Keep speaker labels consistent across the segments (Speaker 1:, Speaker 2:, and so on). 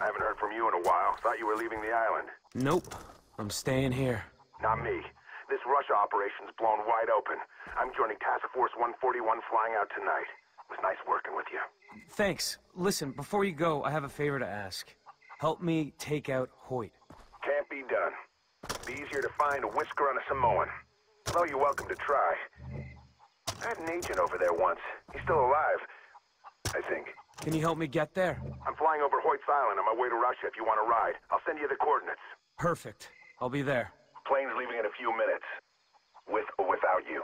Speaker 1: I haven't heard from you in a while. Thought you were leaving the island.
Speaker 2: Nope. I'm staying here.
Speaker 1: Not me. This Russia operation's blown wide open. I'm joining Task Force 141 flying out tonight. It was nice working with you.
Speaker 2: Thanks. Listen, before you go, I have a favor to ask. Help me take out Hoyt.
Speaker 1: Can't be done. Be easier to find a whisker on a Samoan. Although you're welcome to try. I had an agent over there once. He's still alive. I think.
Speaker 2: Can you help me get there?
Speaker 1: I'm flying over Hoyt's Island on my way to Russia if you want to ride. I'll send you the coordinates.
Speaker 2: Perfect. I'll be there.
Speaker 1: Plane's leaving in a few minutes. With or without you.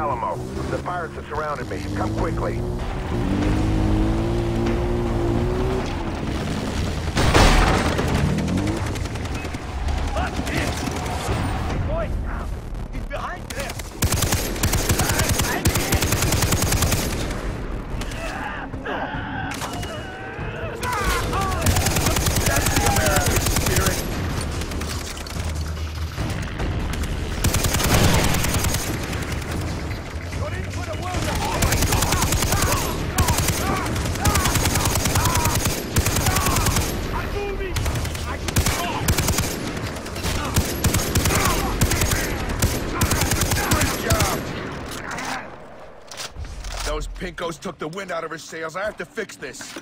Speaker 1: Alamo. The pirates have surrounded me. Come quickly.
Speaker 3: Pinkos took the wind out of her sails. I have to fix this.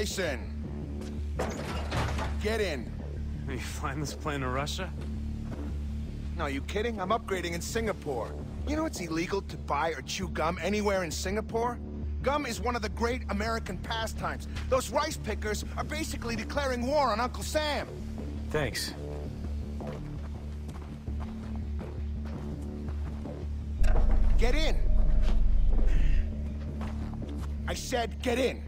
Speaker 3: Jason, get in.
Speaker 2: Are you flying this plane to Russia?
Speaker 3: No, you kidding? I'm upgrading in Singapore. You know it's illegal to buy or chew gum anywhere in Singapore? Gum is one of the great American pastimes. Those rice pickers are basically declaring war on Uncle Sam.
Speaker 2: Thanks.
Speaker 3: Get in. I said get in.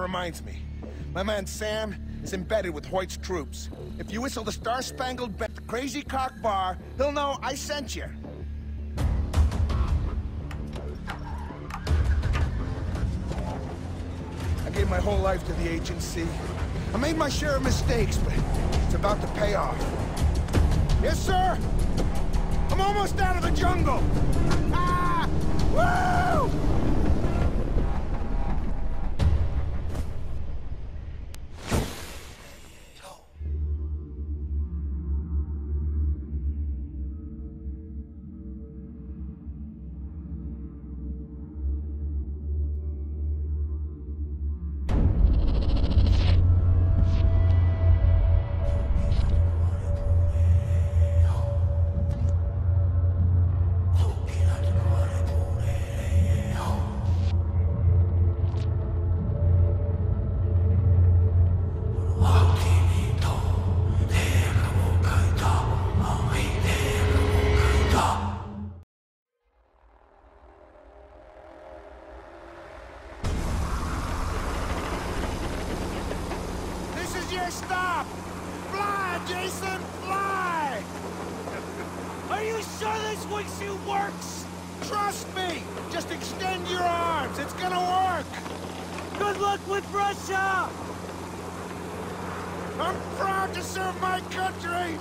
Speaker 3: Reminds me. My man Sam is embedded with Hoyt's troops. If you whistle the Star Spangled Crazy Cock Bar, he'll know I sent you. I gave my whole life to the agency. I made my share of mistakes, but it's about to pay off. Yes, sir! I'm almost out of the jungle! Ah! Woo! Stop! Fly, Jason, fly!
Speaker 4: Are you sure this wingsuit works?
Speaker 3: Trust me! Just extend your arms, it's gonna work!
Speaker 4: Good luck with Russia!
Speaker 3: I'm proud to serve my country!